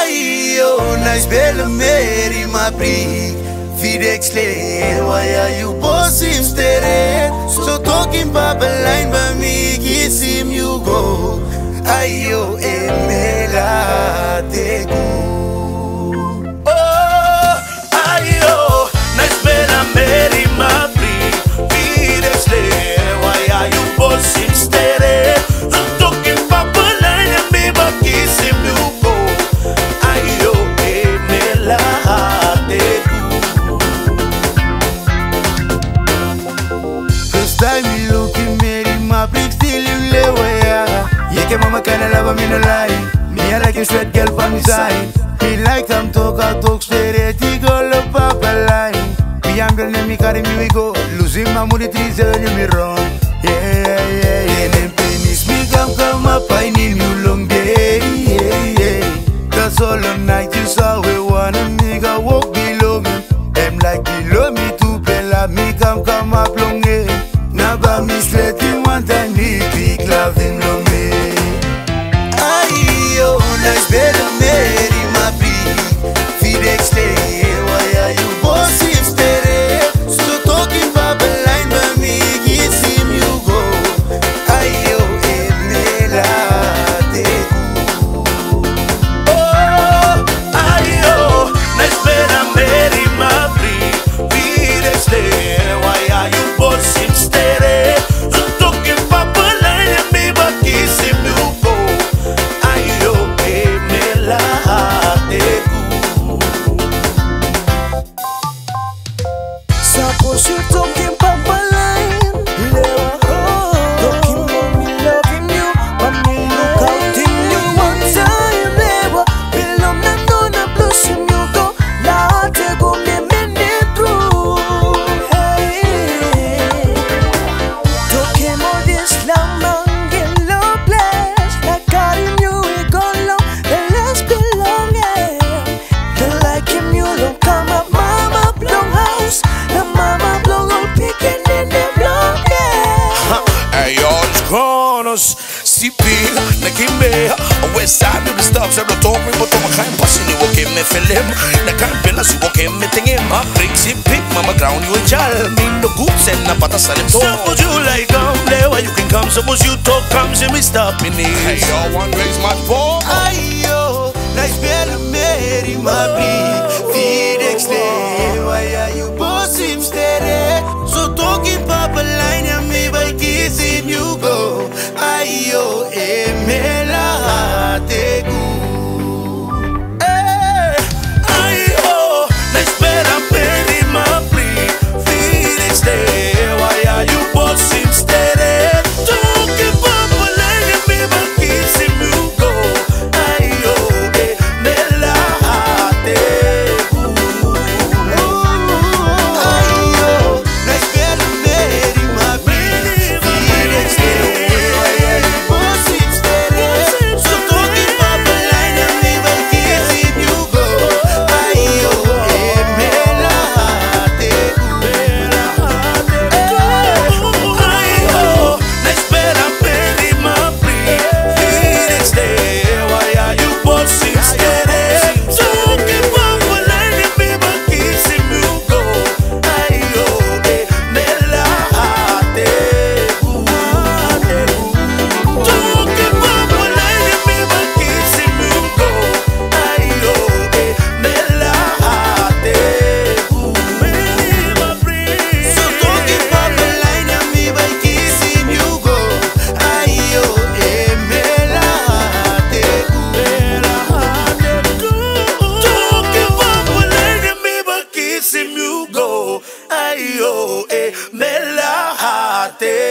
आई ओ नजबेल मेरी माप्री Fidex leer, why are you bossing stare So talking bubble line by me, kiss him you go. Ayo, Yeah, que mama kinda love me no lie Me I like a straight girl from the side Me like them talk, I talk straight eh, He go love papa line. Me I'm gonna me carry me we go. Losing my money trees when you me wrong. Yeah, yeah, yeah, Then penis me come come up I need Suppose you manos Sipi, nakimbea Westside baby stops Every talk we put on my kind Passing you okay me feel Na kind penas you okay me thing him I bring sipi Mama ground you chal Me no goops and na pata salim to Suppose you like come play Why you can come. Suppose you talk come See me stopping it. Hey yo one raise my ball Ay yo Na espelho meri mabri Vida extrema Ay ay bater.